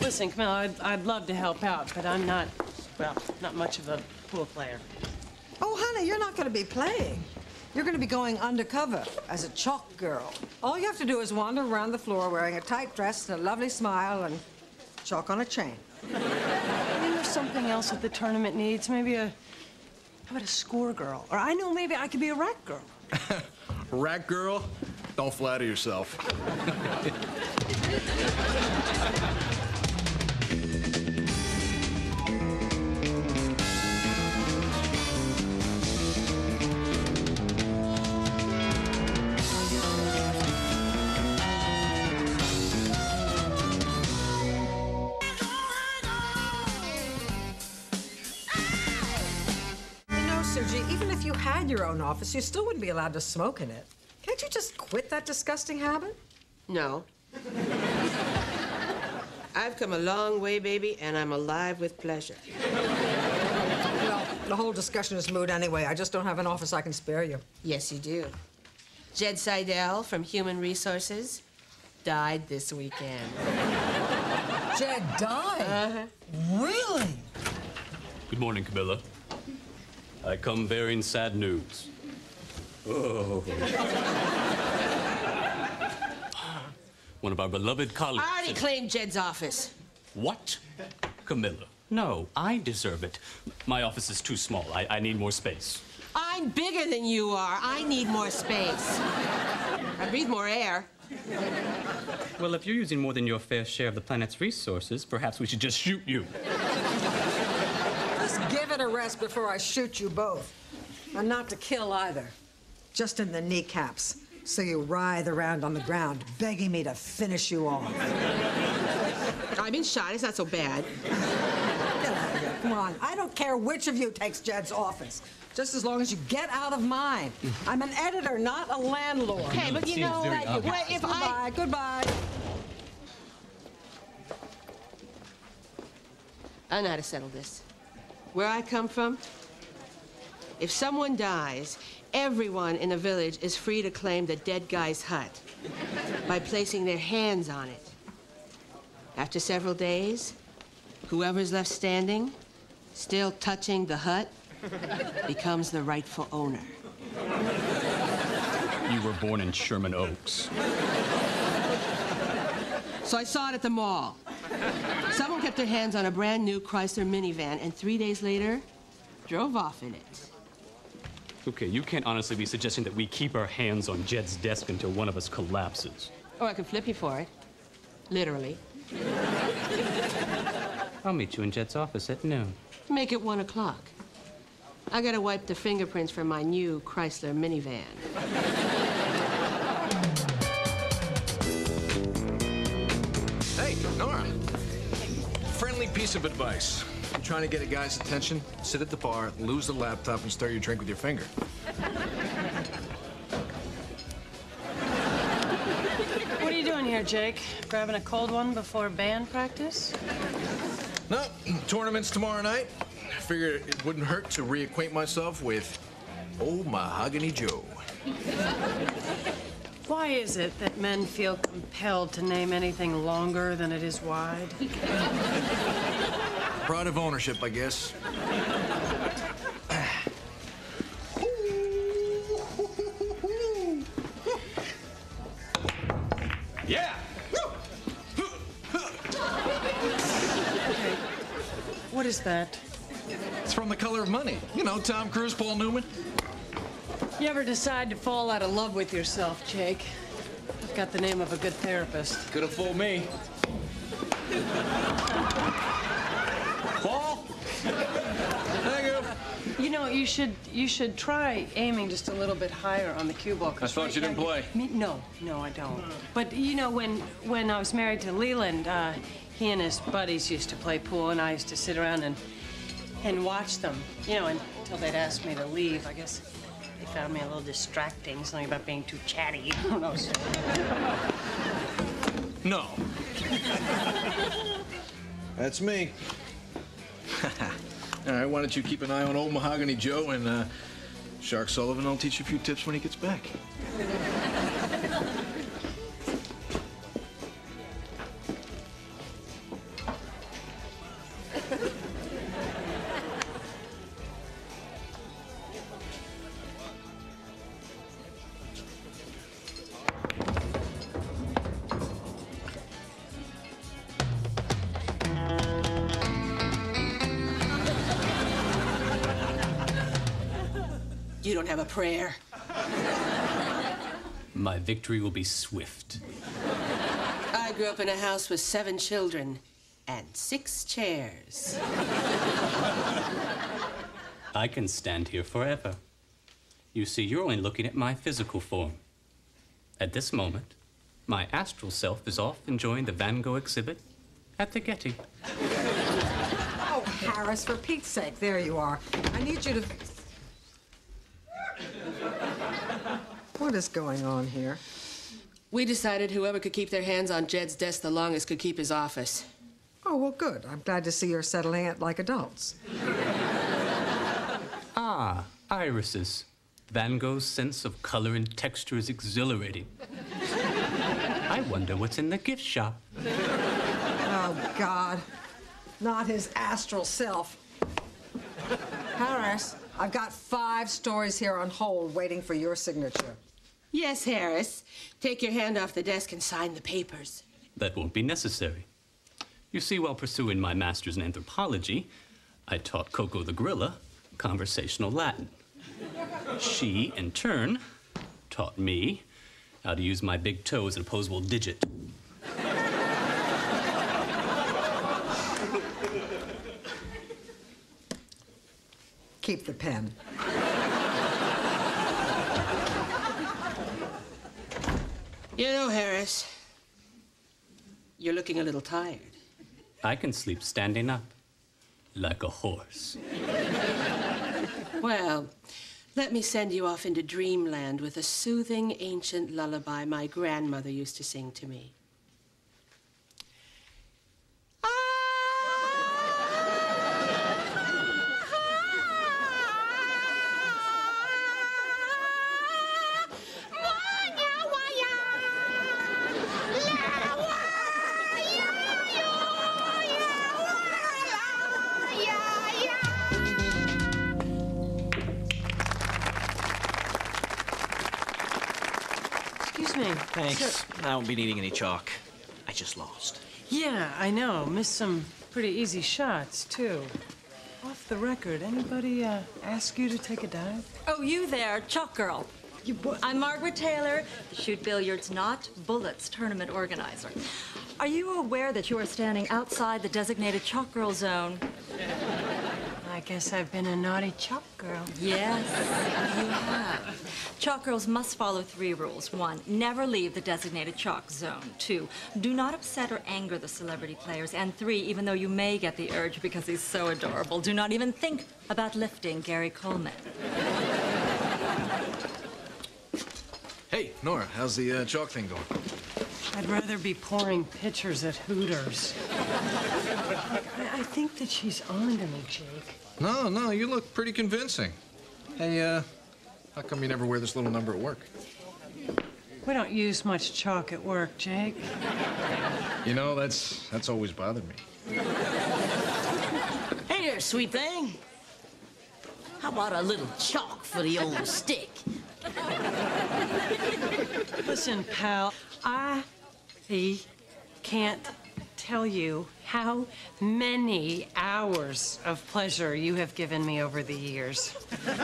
Listen, Camille, I'd, I'd love to help out, but I'm not, well, not much of a pool player. Oh, honey, you're not going to be playing. You're going to be going undercover as a chalk girl. All you have to do is wander around the floor wearing a tight dress and a lovely smile and chalk on a chain. I Maybe there's something else that the tournament needs. Maybe a, how about a score girl? Or I know maybe I could be a rack girl. Rat girl? Don't flatter yourself. had your own office, you still wouldn't be allowed to smoke in it. Can't you just quit that disgusting habit? No. I've come a long way, baby, and I'm alive with pleasure. Well, the whole discussion is moot anyway. I just don't have an office I can spare you. Yes, you do. Jed Seidel from Human Resources died this weekend. Jed died? Uh-huh. Really? Good morning, Camilla. I come bearing sad news. Oh. One of our beloved colleagues. I already claimed Jed's office. What? Camilla. No, I deserve it. My office is too small. I, I need more space. I'm bigger than you are. I need more space. I breathe more air. Well, if you're using more than your fair share of the planet's resources, perhaps we should just shoot you. Just give it a rest before I shoot you both. And not to kill either. Just in the kneecaps. So you writhe around on the ground, begging me to finish you off. I've been shot. It's not so bad. Get out of here. Come on. I don't care which of you takes Jed's office. Just as long as you get out of mine. I'm an editor, not a landlord. Okay, but you seems know, very obvious. well, if I. Goodbye. Goodbye. I know how to settle this. Where I come from, if someone dies, everyone in the village is free to claim the dead guy's hut by placing their hands on it. After several days, whoever's left standing, still touching the hut, becomes the rightful owner. You were born in Sherman Oaks. So I saw it at the mall. Someone kept their hands on a brand new Chrysler minivan and three days later drove off in it. Okay, you can't honestly be suggesting that we keep our hands on Jed's desk until one of us collapses. Or I could flip you for it. Literally. I'll meet you in Jed's office at noon. Make it one o'clock. I gotta wipe the fingerprints from my new Chrysler minivan. Piece of advice. You're trying to get a guy's attention, sit at the bar, lose the laptop, and stir your drink with your finger. What are you doing here, Jake? Grabbing a cold one before band practice? No, tournament's tomorrow night. I Figured it wouldn't hurt to reacquaint myself with old Mahogany Joe. Why is it that men feel compelled to name anything longer than it is wide? Pride of ownership, I guess. Yeah! What is that? It's from the color of money. You know, Tom Cruise, Paul Newman. You ever decide to fall out of love with yourself, Jake? I've got the name of a good therapist. Could have fooled me. Paul? Thank you. You know, you should you should try aiming just a little bit higher on the cue ball. I thought right you didn't now- play. Me, no, no, I don't. But you know, when when I was married to Leland, uh, he and his buddies used to play pool, and I used to sit around and and watch them. You know, until they'd ask me to leave. I guess they found me a little distracting. Something about being too chatty. I don't know. so- No. That's me. All right, why don't you keep an eye on old Mahogany Joe and uh, Shark Sullivan I'll teach you a few tips when he gets back. Have a prayer. My victory will be swift. I grew up in a house with seven children and six chairs. I can stand here forever. You see, you're only looking at my physical form. At this moment, my astral self is off enjoying the Van Gogh exhibit at the Getty. Oh, Harris, for Pete's sake, there you are. I need you to. What is going on here? We decided whoever could keep their hands on Jed's desk the longest could keep his office. Oh, well, good. I'm glad to see you're settling it like adults. Ah, irises. Van Gogh's sense of color and texture is exhilarating. I wonder what's in the gift shop. Oh, God. Not his astral self. Harris, I've got five stories here on hold waiting for your signature. Yes, Harris. Take your hand off the desk and sign the papers. That won't be necessary. You see, while pursuing my master's in anthropology, I taught Koko the gorilla conversational Latin. She, in turn, taught me how to use my big toe as an opposable digit. Keep the pen. You know, Harris, you're looking a little tired. I can sleep standing up like a horse. Well, let me send you off into dreamland with a soothing ancient lullaby my grandmother used to sing to me. Thanks. I won't be needing any chalk. I just lost. Yeah, I know. Missed some pretty easy shots, too. Off the record, anybody uh, ask you to take a dive? Oh, you there, Chalk Girl. I'm Margaret Taylor, the Shoot Billiards Not Bullets tournament organizer. Are you aware that you are standing outside the designated Chalk Girl zone? I guess I've been a naughty chalk girl. Yes, you have. Chalk girls must follow three rules. One, never leave the designated chalk zone. Two, do not upset or anger the celebrity players. And three, even though you may get the urge because he's so adorable, do not even think about lifting Gary Coleman. Hey, Nora, how's the uh, chalk thing going? I'd rather be pouring pitchers at Hooters. I, I think that she's on to me, Jake. No, no, you look pretty convincing. Hey, uh, how come you never wear this little number at work? We don't use much chalk at work, Jake. You know, that's that's always bothered me. Hey there, sweet thing. How about a little chalk for the old stick? Listen, pal, I he can't tell you how many hours of pleasure you have given me over the years. Well,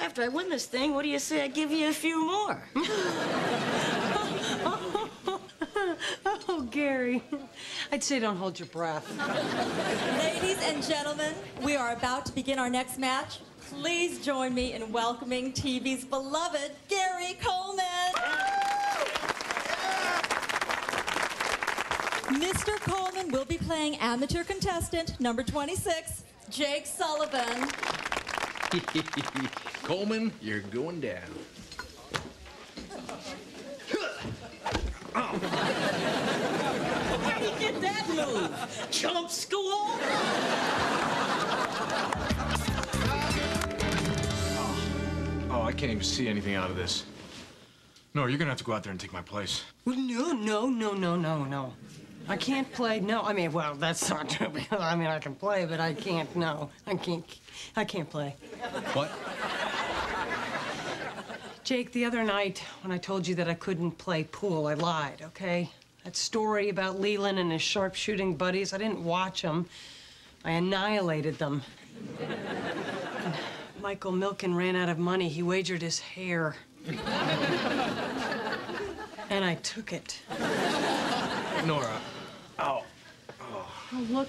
after I win this thing, what do you say I give you a few more? Oh, Gary, I'd say don't hold your breath. Ladies and gentlemen, we are about to begin our next match. Please join me in welcoming TV's beloved Gary Coleman. Mr. Coleman will be playing amateur contestant number 26, Jake Sullivan. Coleman, you're going down. How do you get that move? Chump school? Oh, I can't even see anything out of this. Nora, you're gonna have to go out there and take my place. Well, no, no, no, no, no, no. I can't play. No, I mean, well, that's not true. because, I mean, I can play, but I can't. No, I can't. I can't play. What? Jake, the other night when I told you that I couldn't play pool, I lied. Okay, that story about Leland and his sharpshooting buddies, I didn't watch them. I annihilated them. Michael Milken ran out of money, he wagered his hair. and I took it. Nora. Oh. Look,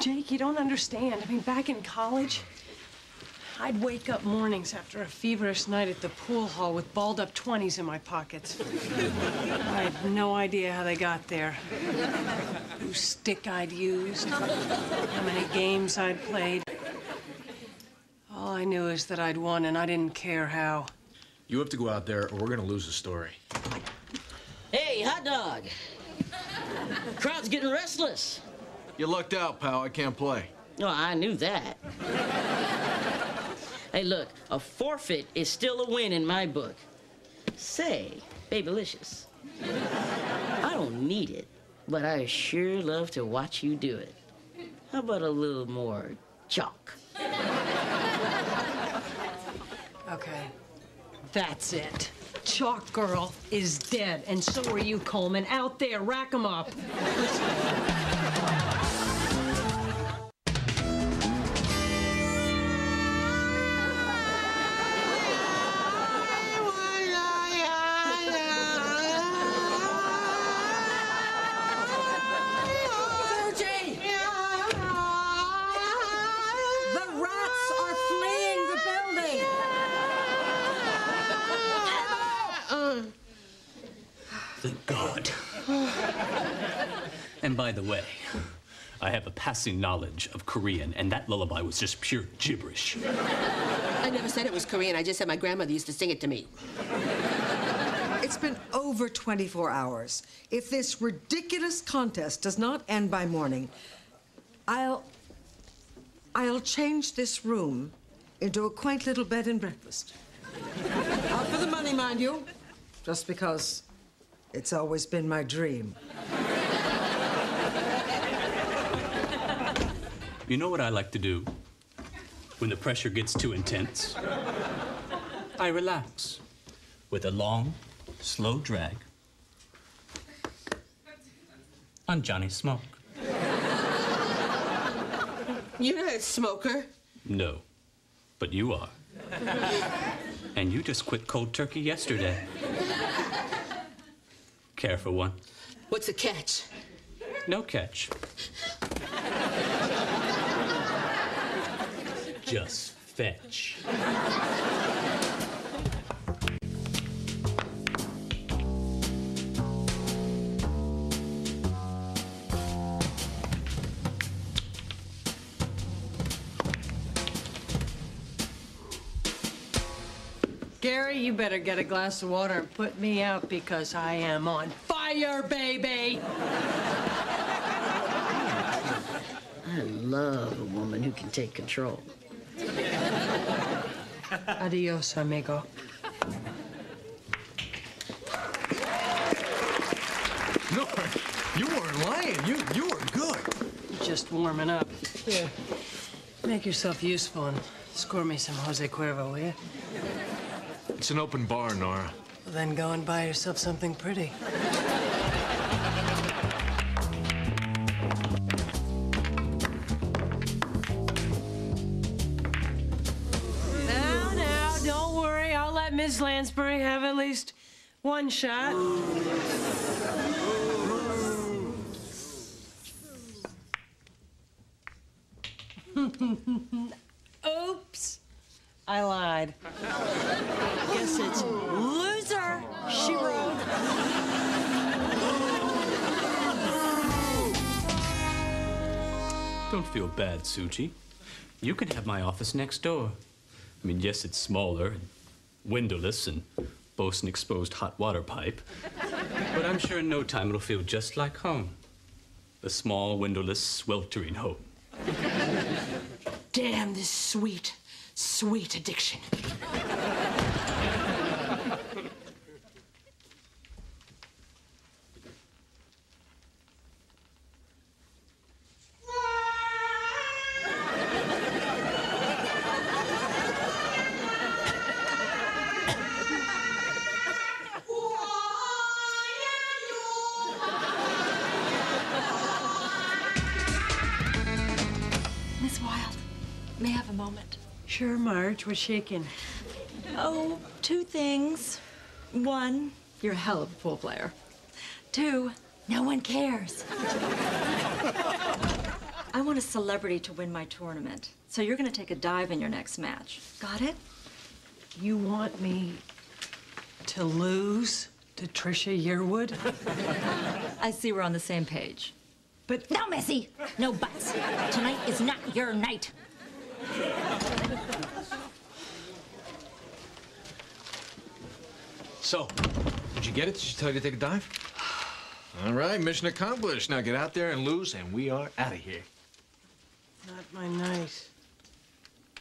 Jake, you don't understand. I mean, back in college, I'd wake up mornings after a feverish night at the pool hall with balled up 20s in my pockets. I had no idea how they got there, whose stick I'd used, how many games I'd played. All I knew is that I'd won, and I didn't care how. You have to go out there, or we're gonna lose the story. Hey, hot dog. Crowd's getting restless. You lucked out, pal. I can't play. Oh, I knew that. hey, look, a forfeit is still a win in my book. Say, Babylicious, I don't need it, but I sure love to watch you do it. How about a little more chalk? Okay, that's it. Chalk Girl is dead, and so are you, Coleman. Out there, rack 'em up. Passing knowledge of Korean, and that lullaby was just pure gibberish. I never said it was Korean. I just said my grandmother used to sing it to me. It's been over 24 hours. If this ridiculous contest does not end by morning, I'll. I'll change this room into a quaint little bed and breakfast. Out for the money, mind you. Just because it's always been my dream. You know what I like to do? When the pressure gets too intense, I relax with a long, slow drag on Johnny Smoke. You're not a smoker. No, but you are. and you just quit cold turkey yesterday. Care for one? What's the catch? No catch. Just fetch. Gary, you better get a glass of water and put me out because I am on fire, baby. I love a woman who can take control. Adios, amigo. Nora, you weren't lying. You you were good. Just warming up. Yeah. make yourself useful and score me some Jose Cuervo, will you? It's an open bar, Nora. Then go and buy yourself something pretty. One shot. Oops. I lied. Guess it's loser, she wrote. Don't feel bad, Suji. You can have my office next door. I mean, yes, it's smaller and windowless and boasts an exposed hot water pipe. But I'm sure in no time it'll feel just like home. A small, windowless, sweltering home. Damn this sweet, sweet addiction. What's shaking? Oh, two things. One, you're a hell of a pool player. Two, no one cares. I want a celebrity to win my tournament. So you're going to take a dive in your next match. Got it? You want me to lose to Trisha Yearwood? I see we're on the same page. But No, Missy. No buts. Tonight is not your night. So, did you get it? Did she tell you to take a dive? All right, mission accomplished. Now get out there and lose, and we are out of here. not my night.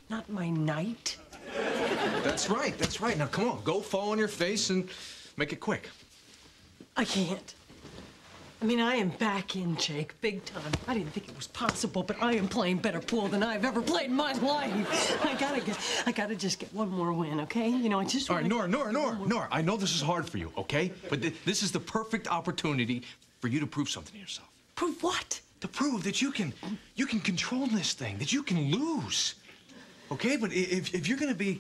Not my night? That's right, that's right. Now come on, go fall on your face and make it quick. I can't. I mean, I am back in, Jake, big time. I didn't think it was possible, but I am playing better pool than I've ever played in my life. I gotta get, I gotta just get one more win, okay? You know, I just All right, Nora, Nora, Nora, Nora. I know this is hard for you, okay? But th- this is the perfect opportunity for you to prove something to yourself. Prove what? To prove that you can, you can control this thing, that you can lose. Okay, but if, if you're gonna be,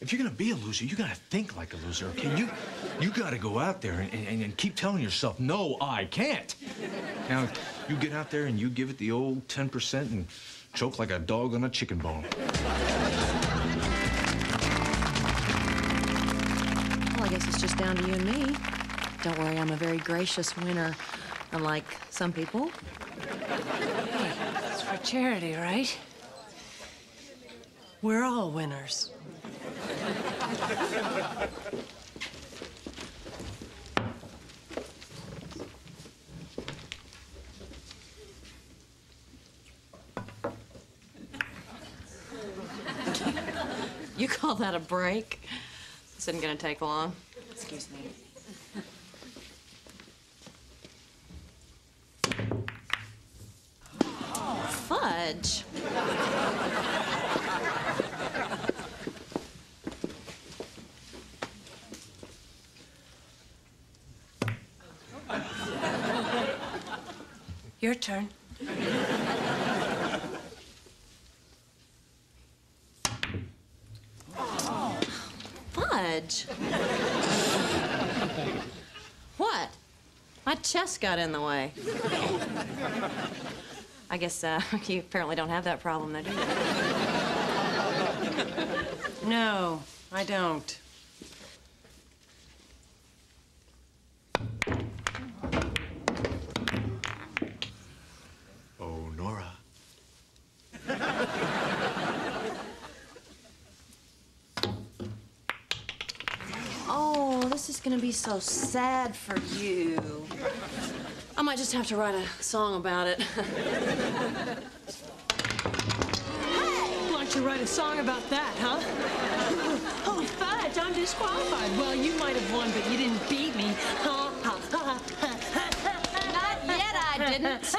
if you're gonna be a loser, you gotta think like a loser. Okay, you, you gotta go out there and, and, and keep telling yourself, no, I can't. Now, you get out there and you give it the old 10% and choke like a dog on a chicken bone. Well, I guess it's just down to you and me. Don't worry, I'm a very gracious winner, unlike some people. It's for charity, right? We're all winners. You call that a break? This isn't gonna take long. Excuse me. Oh, fudge. Your turn. Fudge. what? My chest got in the way. I guess uh, you apparently don't have that problem, though, do you? No, I don't. Oh, Nora. Oh, this is gonna be so sad for you. I might just have to write a song about it. hey! Why don't you write a song about that, huh? Oh, fudge, I'm disqualified. Well, you might have won, but you didn't beat me. Ha, ha, ha, ha, ha. Not yet, I didn't.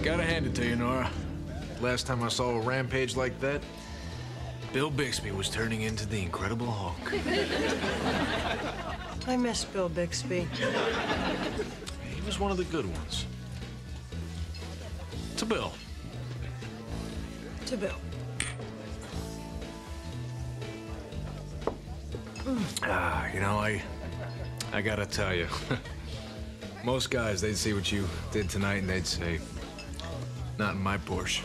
Gotta hand it to you, Nora. Last time I saw a rampage like that, Bill Bixby was turning into the Incredible Hulk. I miss Bill Bixby. He was one of the good ones. To Bill. To Bill. Ah, you know, I, I gotta tell you, most guys, they'd see what you did tonight and they'd say, not in my Porsche.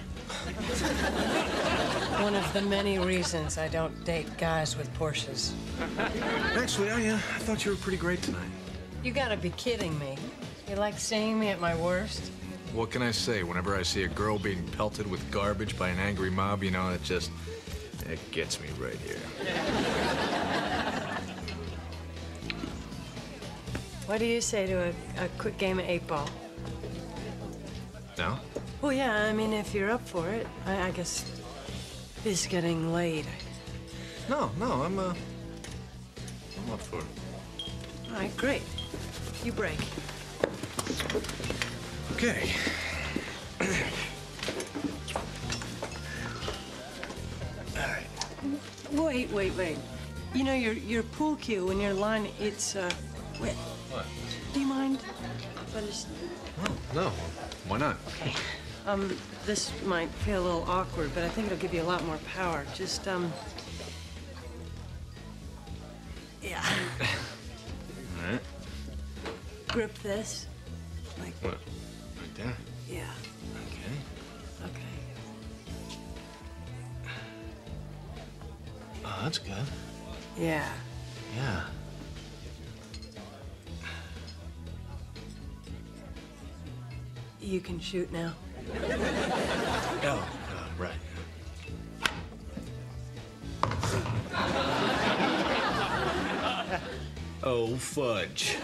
One of the many reasons I don't date guys with Porsches. Actually, I, uh, I thought you were pretty great tonight. You gotta be kidding me. You like seeing me at my worst? What can I say? Whenever I see a girl being pelted with garbage by an angry mob, you know, it just, it gets me right here. What do you say to a, a quick game of eight ball? No? Well, yeah, I mean, if you're up for it, I, I guess it's getting late. No, no, I'm, uh, I'm up for it. All right, great. You break. Okay. All right. Wait, wait, wait. You know, your your pool cue and your line, it's, uh, wait. What? Do you mind? But it's, No, no. why not? Um, this might feel a little awkward, but I think it'll give you a lot more power. Just, um, yeah. All right. Grip this. Like, What? Right there. yeah. Okay. Okay. Oh, that's good. Yeah. Yeah. You can shoot now. Oh, uh, right. Oh, fudge.